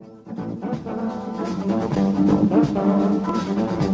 Thank you.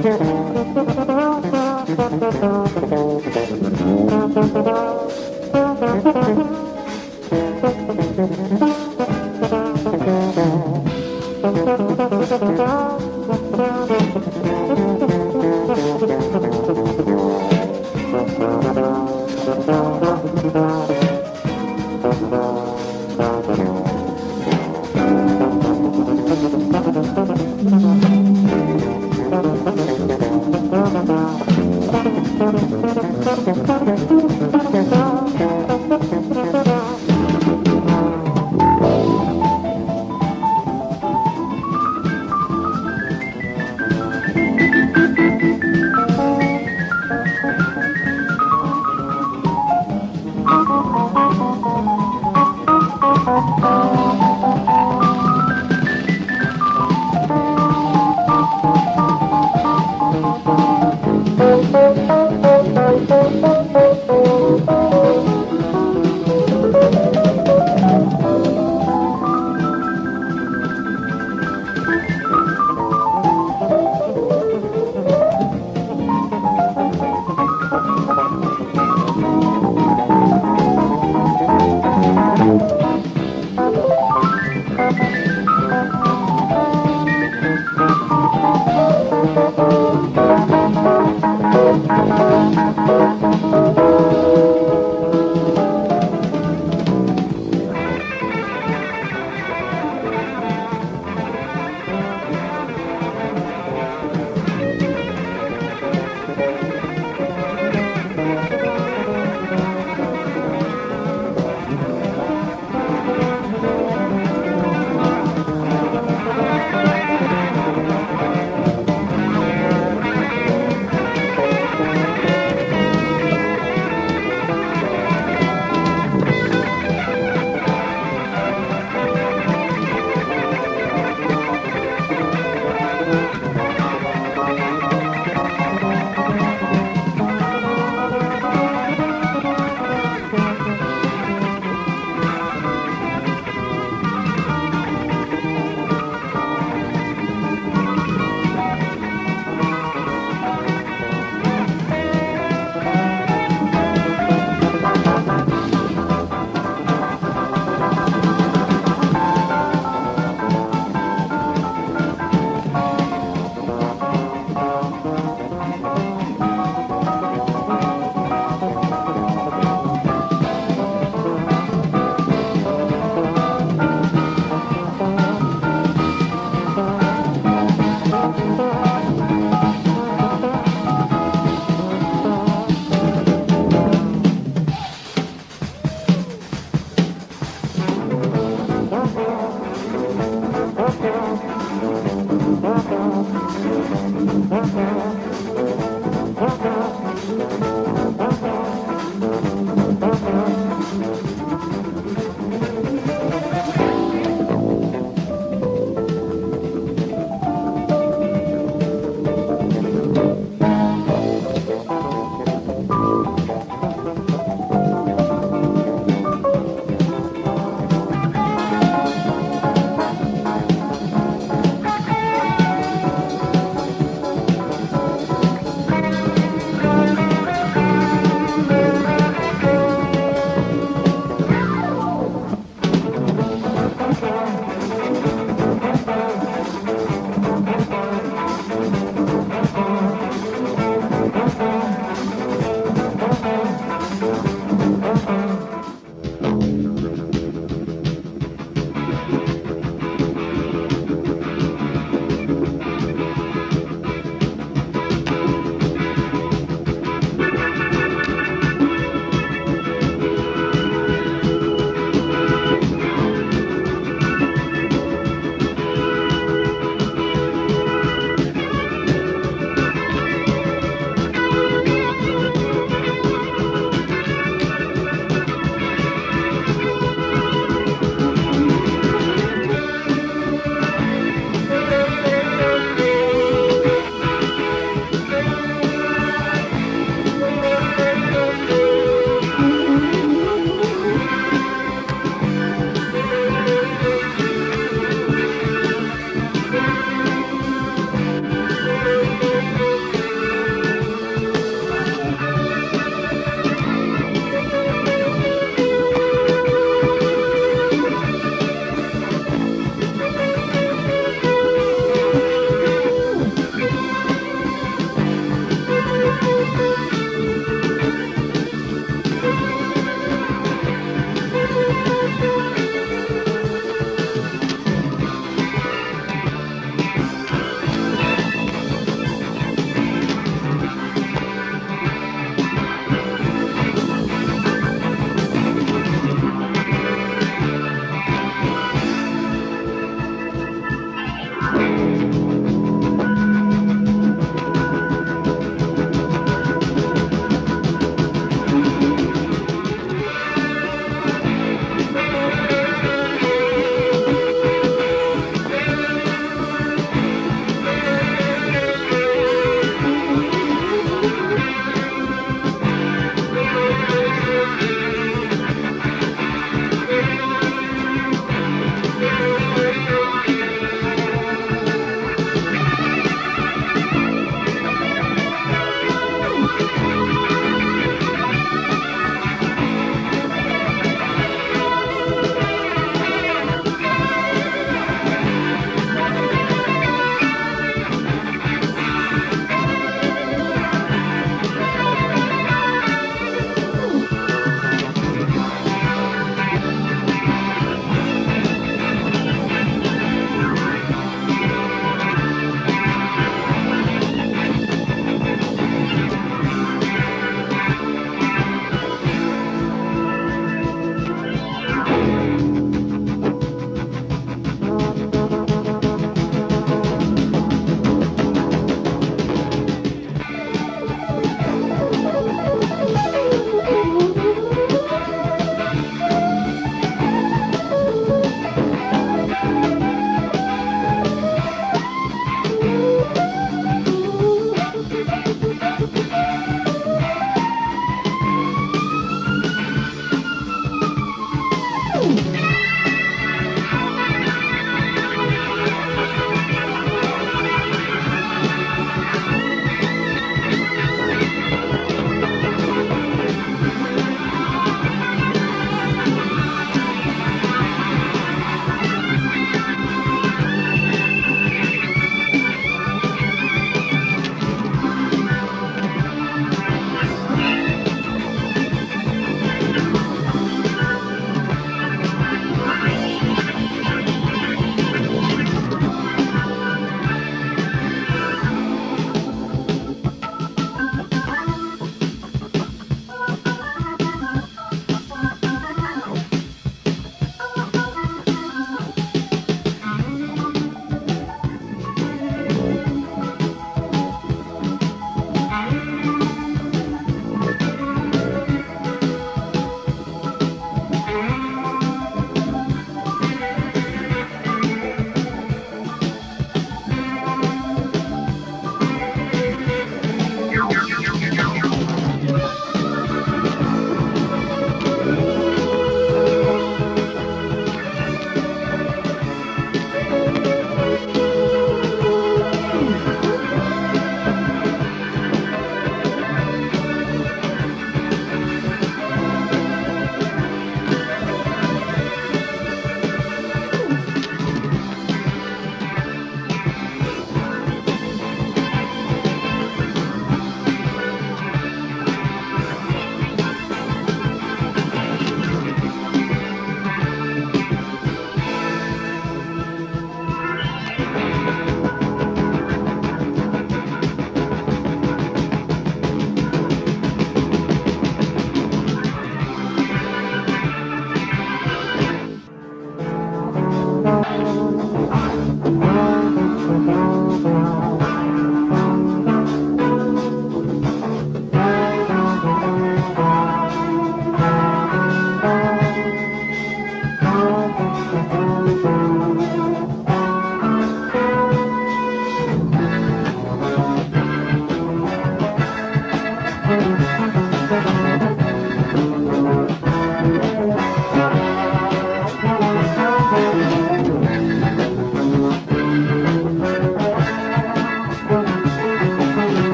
Thank you.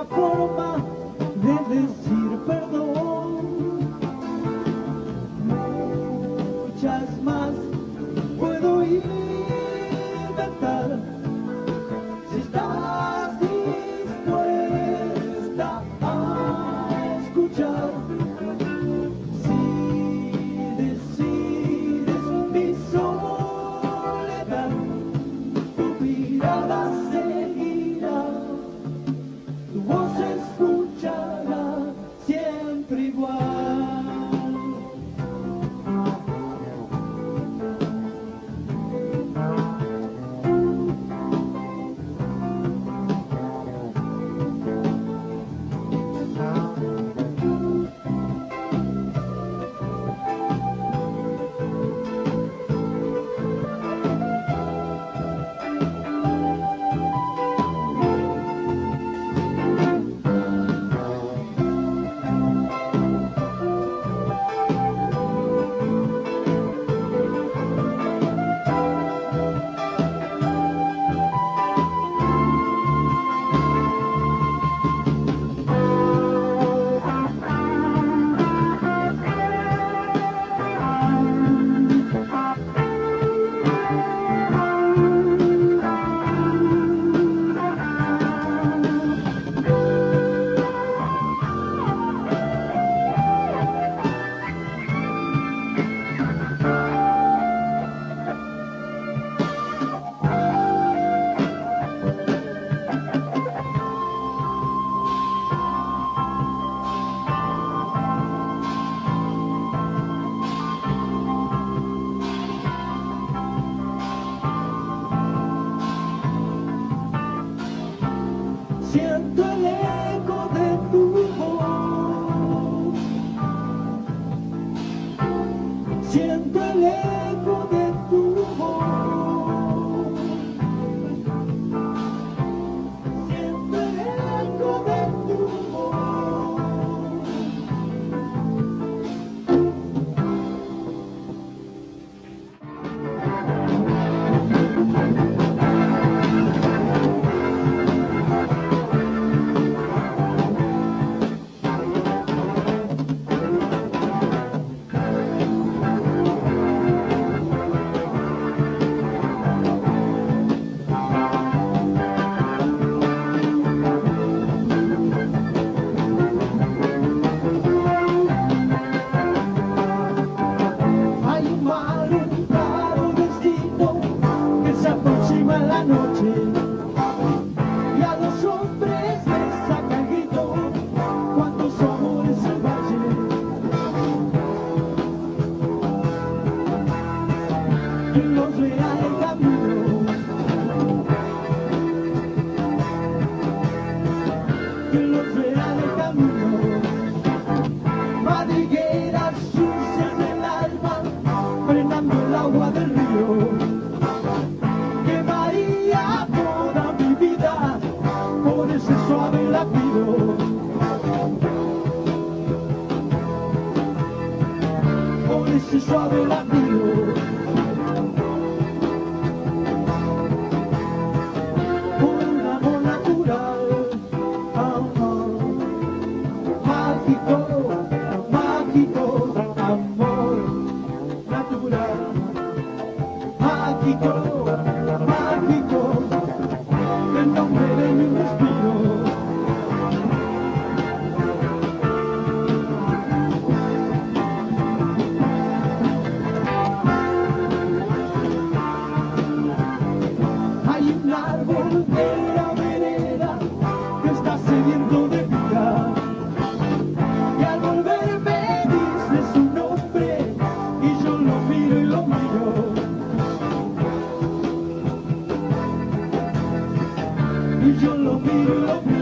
I put them my se trouble eu the yo lo miro.